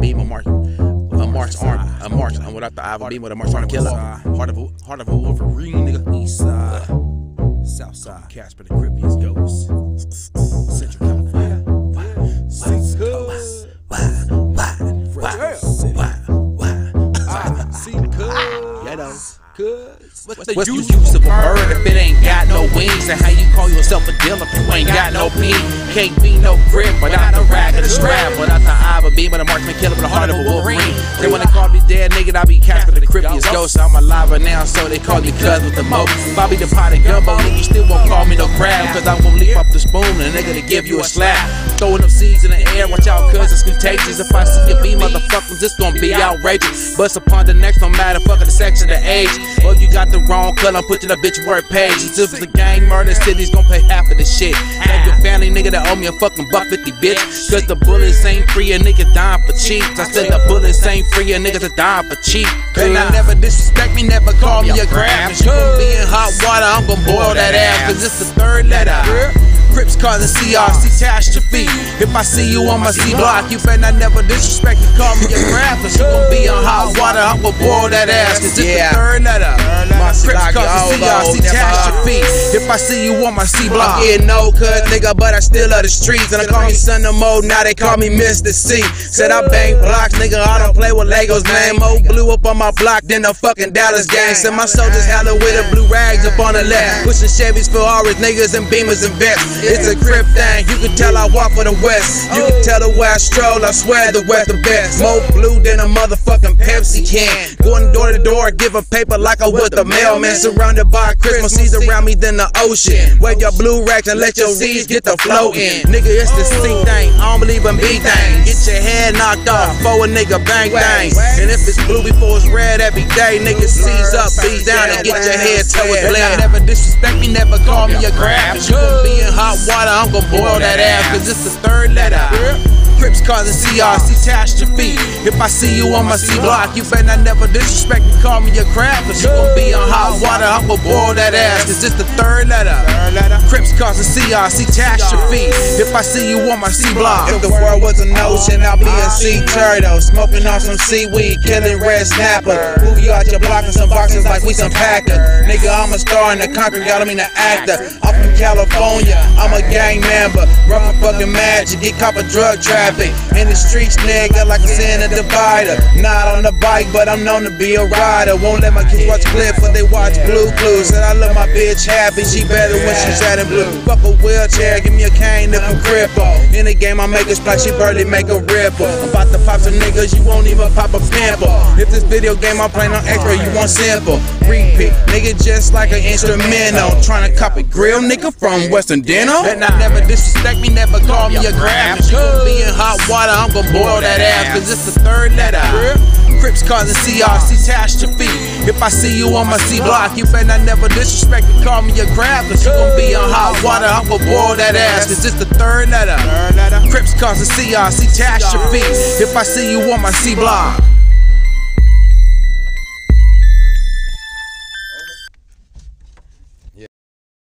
beam, a march, a march arm, a march. I'm without the Ivan beam with a march arm killer. Heart of a heart of a Wolverine, nigga. East side, south side, Casper the Crippiest Ghost, Central California, Six Cuz, Fresno City, See Cuz, Yeah, though. Cuz. What's the, use, use of a bird if it ain't got no wings? And how you call yourself a dealer if you ain't got no pee? Can't be no grip without the rag of the strap, without the of a beam, but a marksman killer with the heart of a wolverine. They wanna call me dead, nigga, I be Casper the creepiest ghost. I'm alive right now, so they call me Cuz with the mo. Bobby the potted gumbo, nigga, you still won't call me no crab, cause I won't leap up the spoon and a nigga to give you a slap. Throwing up seeds in the air, watch out, cuz it's contagious. If I see you be motherfuckers, it's gonna be outrageous. Bust upon the next, no matter fucking the sex or the age. Or you got the wrong color, put you the bitch word page. If it's a gang murder, city's gonna pay half of the shit. Family, nigga, that owe me a fucking buck fifty, bitch. Cause the bullets ain't free, a nigga dying for cheap. I said the bullets ain't free, a niggas are dying for cheap. And I never disrespect me, never call me a grab. If you gon' be in hot water, I'm gon' boil that ass. Cause it's the third letter. Crips causing CRC catastrophe. If I see you on my C block, you better not never disrespect me. Call me a grab, cause you gon' be in hot water. I'm gon' boil that ass. Cause it's Yeah. the third letter. My Crips block, causing yo, CRC never- catastrophe. If I see you on my C block, Yeah, no cut, nigga, but I still love the streets. And I call me son of Mo, now they call me Mr. C. Said I bang blocks, nigga, I don't play with Legos, man. Mo blew up on my block, then the fucking Dallas gang. Said my soldiers hella with the blue rags up on the left. Pushing Chevys, Ferraris, niggas, and Beamers and Vets. It's a crip thing, you can tell I walk for the West. You can tell the way I stroll, I swear the West the best. Mo blue than a motherfucking Pepsi can. Going door to door, giving paper like I was the mailman. Surrounded by Christmas seas around me, than the ocean. Wave your blue racks and let your seeds get the flow in. Nigga, it's the C thing. I don't believe in B thing. Get your head knocked off for a nigga bang thing. And if it's blue before it's red every day, nigga seize up, B's down, and get your head toe it And never disrespect me, never call me a grab. Cause you gon' be in hot water, I'm gon' boil that ass. Cause it's the third letter. Crips causing CRC catastrophe. If I see you on my C block, you better not never disrespect me, call me a crab. Cause you gon' be on hot water, I'm gon' boil that ass. Cause it's the third letter. Crips causing CRC catastrophe. If I see you on my C block. If the world was an ocean, I'll be a sea turtle. Smoking on some seaweed, killing red snapper. Move you out your block in some boxes like we some packer. Nigga, I'm a star in the concrete, I gotta mean an actor. I'm from California, I'm a gang member. Run fucking magic, get caught for drug traffic. In the streets, nigga, like sin a divider. Not on the bike, but I'm known to be a rider. Won't let my kids watch Cliff, but they watch Blue Clues. Said I love my bitch happy, she better when she's out in blue. Fuck a wheelchair, give me a cane if I'm cripple. In the game, I make a splash, she barely make a ripple. I'm about to pop some niggas, you won't even pop a pimple. If this video game I'm playing on X-ray, you want simple. Repeat, nigga, just like an instrumental. Trying to copy grill, nigga, from Western Dental. And I never disrespect me, never call me a grab. You gon' be in hot water, I'm gon' boil that ass. Cause it's the third letter. Crips causing CRC catastrophe. If I see you on my C block, you better not never disrespect me, call me a grab. Cause you gon' be in hot water, I'm gon' boil that ass. Cause it's the third letter. Crips causing CRC catastrophe. If I see you on my C block.